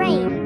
Rain.